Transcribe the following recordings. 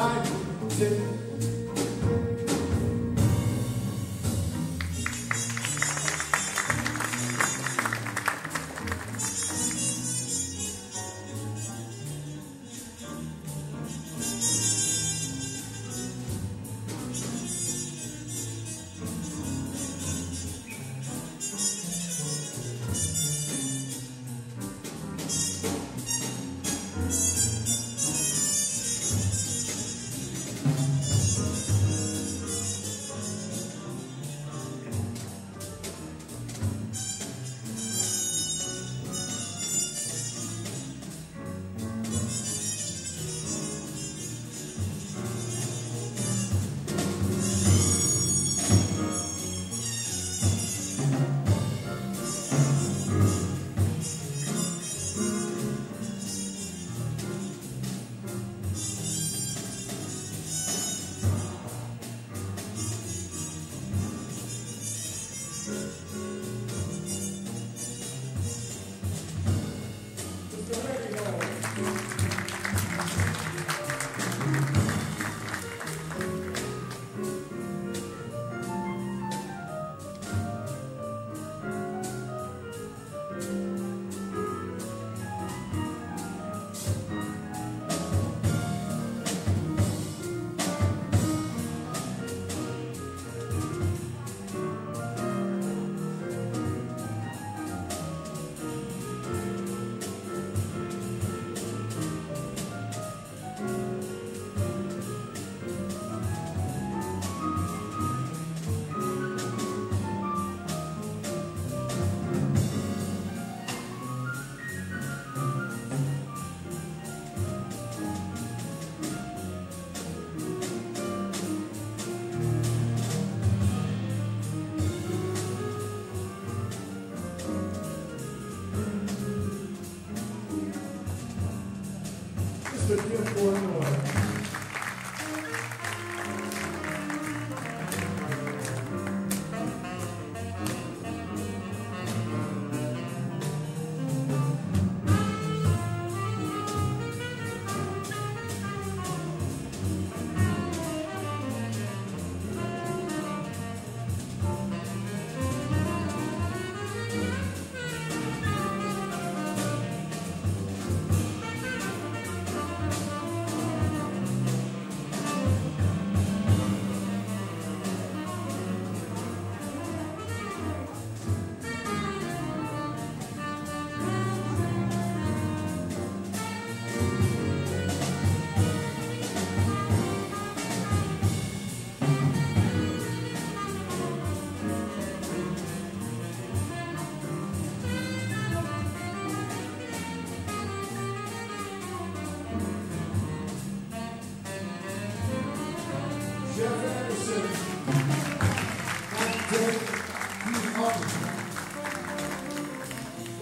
nine, ten. Porque eu for no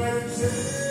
Mercy.